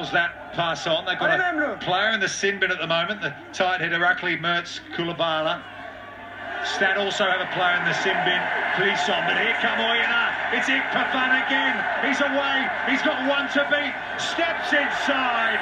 travels that pass on. They've got a player in the sin bin at the moment, the tight head Akli Mertz Kulabala. Stade also have a player in the sin bin, Clisson, but here come Oyonnax. It's Ikpafan again. He's away. He's got one to beat. Steps inside.